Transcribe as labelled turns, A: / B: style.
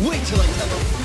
A: Wait till I tell them.